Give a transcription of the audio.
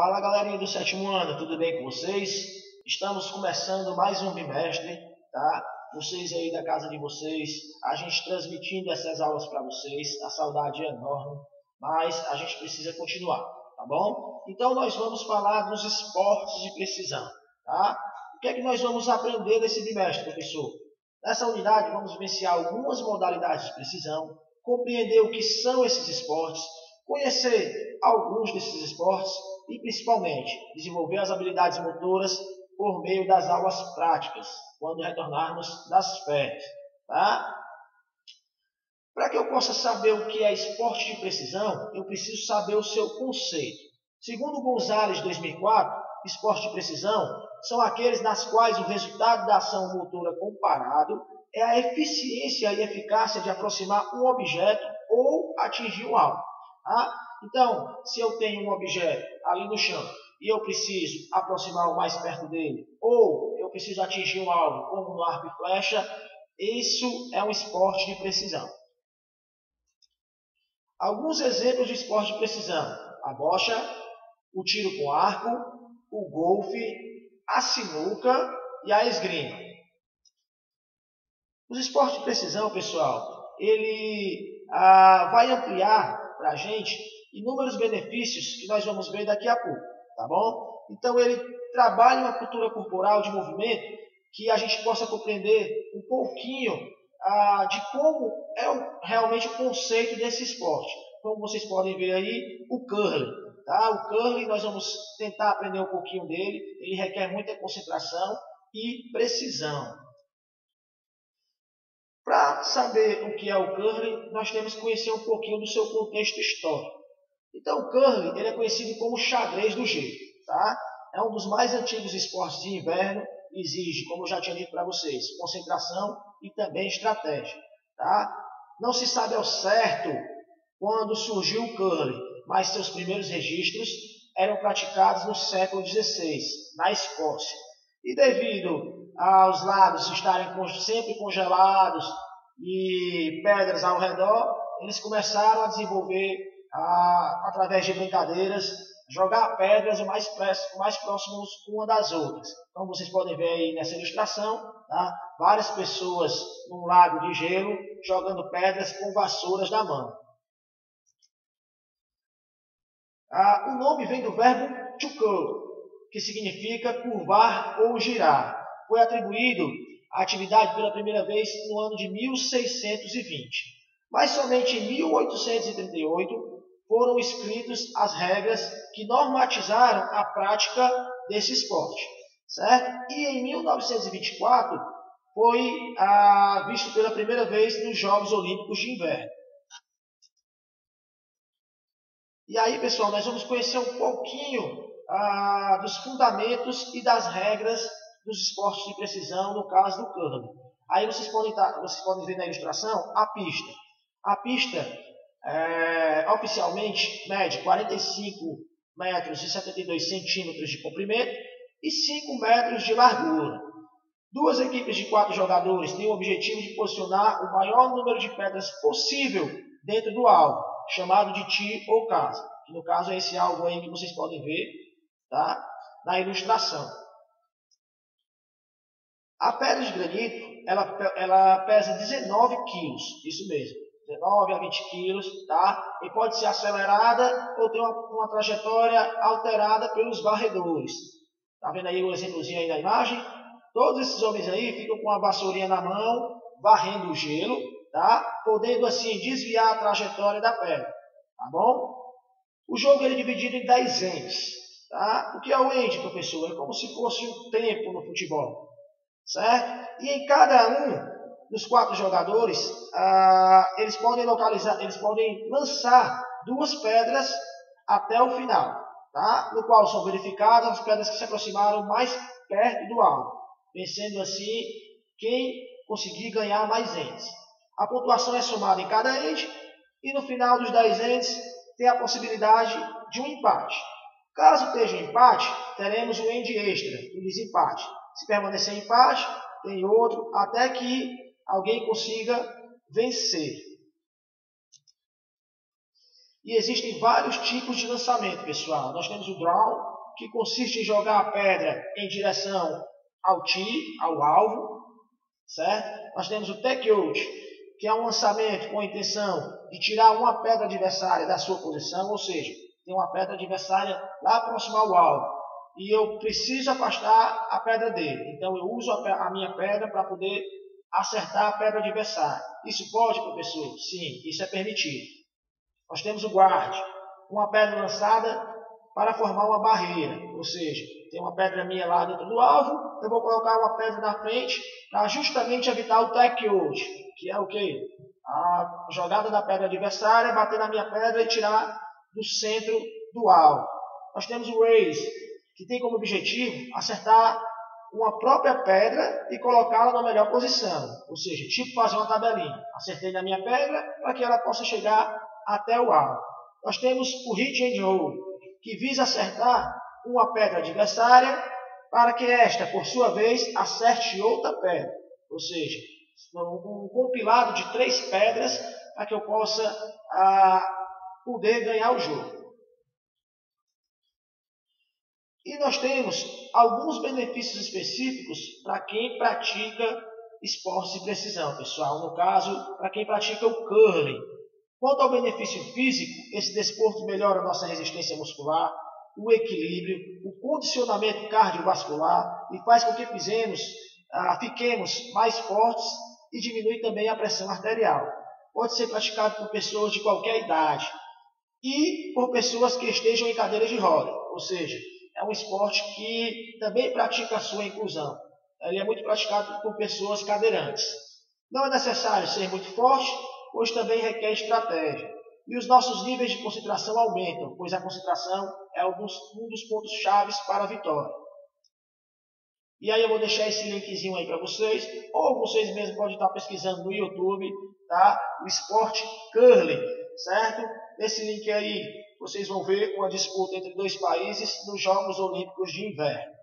Fala galerinha do sétimo ano, tudo bem com vocês? Estamos começando mais um bimestre, tá? Vocês aí da casa de vocês, a gente transmitindo essas aulas para vocês, a saudade é enorme, mas a gente precisa continuar, tá bom? Então nós vamos falar dos esportes de precisão, tá? O que é que nós vamos aprender nesse bimestre, professor? Nessa unidade vamos vivenciar algumas modalidades de precisão, compreender o que são esses esportes, conhecer alguns desses esportes e, principalmente, desenvolver as habilidades motoras por meio das aulas práticas, quando retornarmos das férias. Tá? Para que eu possa saber o que é esporte de precisão, eu preciso saber o seu conceito. Segundo Gonzalez 2004, esporte de precisão são aqueles nas quais o resultado da ação motora comparado é a eficiência e eficácia de aproximar um objeto ou atingir um alvo. Tá? Então, se eu tenho um objeto ali no chão e eu preciso aproximar o mais perto dele, ou eu preciso atingir um alvo, como no arco e flecha, isso é um esporte de precisão. Alguns exemplos de esporte de precisão: a bocha, o tiro com arco, o golfe, a sinuca e a esgrima. Os esportes de precisão, pessoal, ele ah, vai ampliar para a gente inúmeros benefícios que nós vamos ver daqui a pouco, tá bom? Então ele trabalha uma cultura corporal de movimento que a gente possa compreender um pouquinho ah, de como é o, realmente o conceito desse esporte. Como vocês podem ver aí, o curling. Tá? O curling nós vamos tentar aprender um pouquinho dele. Ele requer muita concentração e precisão. Para saber o que é o curling, nós temos que conhecer um pouquinho do seu contexto histórico. Então, o curling ele é conhecido como xadrez do gelo. Tá? É um dos mais antigos esportes de inverno e exige, como eu já tinha dito para vocês, concentração e também estratégia. Tá? Não se sabe ao certo quando surgiu o curling, mas seus primeiros registros eram praticados no século XVI, na Escócia. E devido aos lados estarem sempre congelados e pedras ao redor, eles começaram a desenvolver a, através de brincadeiras, jogar pedras o mais, mais próximos uma das outras. Como vocês podem ver aí nessa ilustração, tá? várias pessoas num lago de gelo jogando pedras com vassouras na mão. Ah, o nome vem do verbo to que significa curvar ou girar. Foi atribuído à atividade pela primeira vez no ano de 1620. Mas somente em 1838 foram escritas as regras que normatizaram a prática desse esporte, certo? E em 1924 foi ah, visto pela primeira vez nos Jogos Olímpicos de Inverno. E aí, pessoal, nós vamos conhecer um pouquinho ah, dos fundamentos e das regras dos esportes de precisão, no caso do curling. Aí vocês podem, tá, vocês podem ver na ilustração a pista. A pista é, oficialmente mede 45 metros e 72 centímetros de comprimento e 5 metros de largura. Duas equipes de quatro jogadores têm o objetivo de posicionar o maior número de pedras possível dentro do alvo, chamado de tee ou casa. No caso é esse alvo aí que vocês podem ver tá? na ilustração. A pedra de granito ela, ela pesa 19 quilos, isso mesmo. 19 a 20 quilos, tá? E pode ser acelerada ou ter uma, uma trajetória alterada pelos varredores. Tá vendo aí o exemplozinho aí na imagem? Todos esses homens aí ficam com a vassourinha na mão, varrendo o gelo, tá? Podendo assim desviar a trajetória da pedra, tá bom? O jogo é dividido em 10 ends, tá? O que é o end, professor? É como se fosse um tempo no futebol, certo? E em cada um dos quatro jogadores, ah, eles podem localizar, eles podem lançar duas pedras até o final, tá? no qual são verificadas as pedras que se aproximaram mais perto do alvo, vencendo assim quem conseguir ganhar mais ends. A pontuação é somada em cada end e no final dos 10 ends tem a possibilidade de um empate. Caso esteja um empate, teremos um end extra, o desempate. Se permanecer empate, tem outro, até que alguém consiga vencer. E existem vários tipos de lançamento, pessoal. Nós temos o draw, que consiste em jogar a pedra em direção ao tee, ao alvo, certo? Nós temos o take out, que é um lançamento com a intenção de tirar uma pedra adversária da sua posição, ou seja, tem uma pedra adversária lá próxima ao alvo e eu preciso afastar a pedra dele. Então eu uso a, a minha pedra para poder acertar a pedra adversária. Isso pode, professor? Sim, isso é permitido. Nós temos o guarde, uma pedra lançada para formar uma barreira, ou seja, tem uma pedra minha lá dentro do alvo, eu vou colocar uma pedra na frente para justamente evitar o take out, que é o que? A jogada da pedra adversária, bater na minha pedra e tirar do centro do alvo. Nós temos o raise, que tem como objetivo acertar uma própria pedra e colocá-la na melhor posição. Ou seja, tipo fazer uma tabelinha. Acertei na minha pedra para que ela possa chegar até o alvo. Nós temos o hit and roll, que visa acertar uma pedra adversária para que esta, por sua vez, acerte outra pedra. Ou seja, um compilado de três pedras para que eu possa ah, poder ganhar o jogo. E nós temos alguns benefícios específicos para quem pratica esportes de precisão, pessoal. No caso, para quem pratica o curling. Quanto ao benefício físico, esse desporto melhora a nossa resistência muscular, o equilíbrio, o condicionamento cardiovascular e faz com que fizemos, ah, fiquemos mais fortes e diminui também a pressão arterial. Pode ser praticado por pessoas de qualquer idade e por pessoas que estejam em cadeiras de roda, ou seja, é um esporte que também pratica a sua inclusão. Ele é muito praticado por pessoas cadeirantes. Não é necessário ser muito forte, pois também requer estratégia. E os nossos níveis de concentração aumentam, pois a concentração é um dos, um dos pontos chaves para a vitória. E aí eu vou deixar esse linkzinho aí para vocês, ou vocês mesmos podem estar pesquisando no YouTube, tá? O esporte curling, certo? Nesse link aí vocês vão ver uma disputa entre dois países nos Jogos Olímpicos de Inverno.